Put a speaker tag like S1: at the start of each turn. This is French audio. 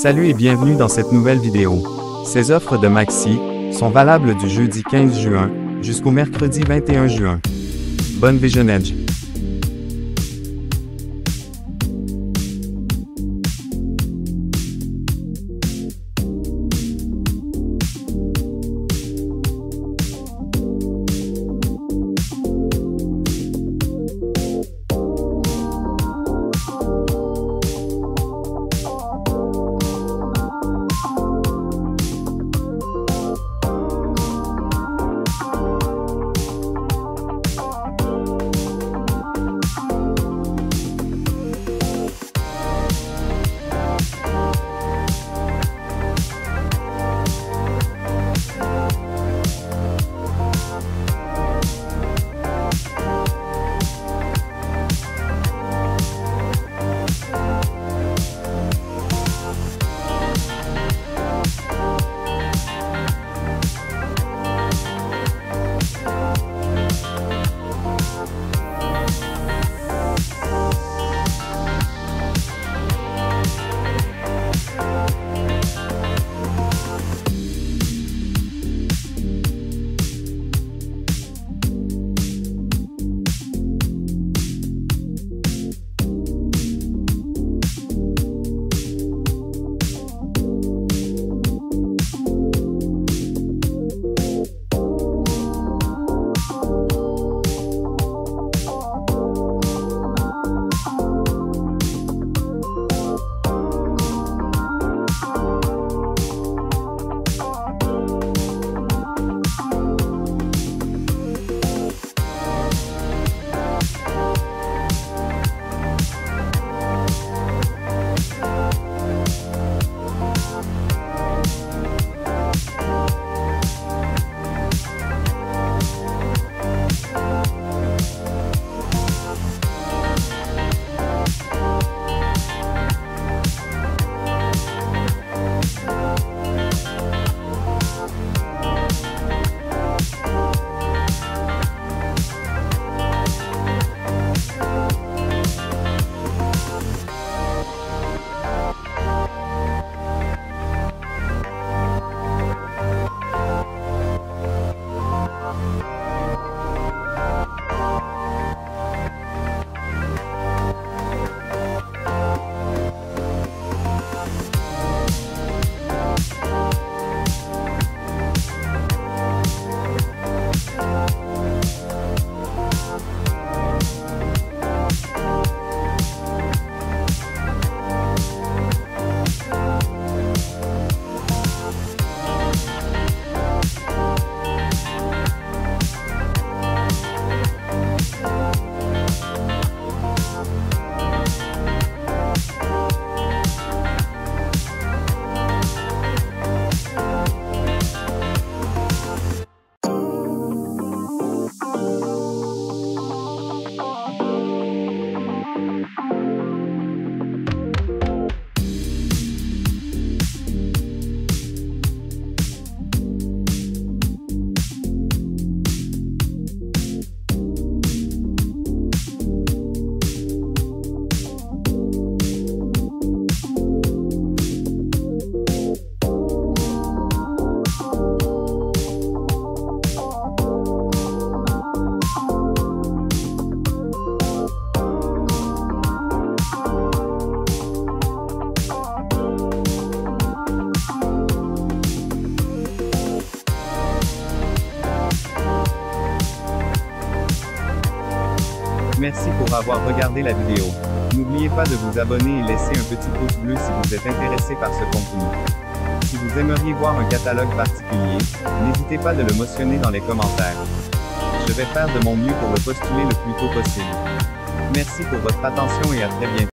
S1: Salut et bienvenue dans cette nouvelle vidéo. Ces offres de Maxi sont valables du jeudi 15 juin jusqu'au mercredi 21 juin. Bonne visionnage.
S2: Merci pour avoir regardé la vidéo. N'oubliez pas de vous abonner et laisser un petit pouce bleu si vous êtes intéressé par ce contenu. Si vous aimeriez voir un catalogue particulier, n'hésitez pas de le mentionner dans les commentaires. Je vais faire de mon mieux pour le postuler le plus tôt possible. Merci pour votre attention et à très bientôt.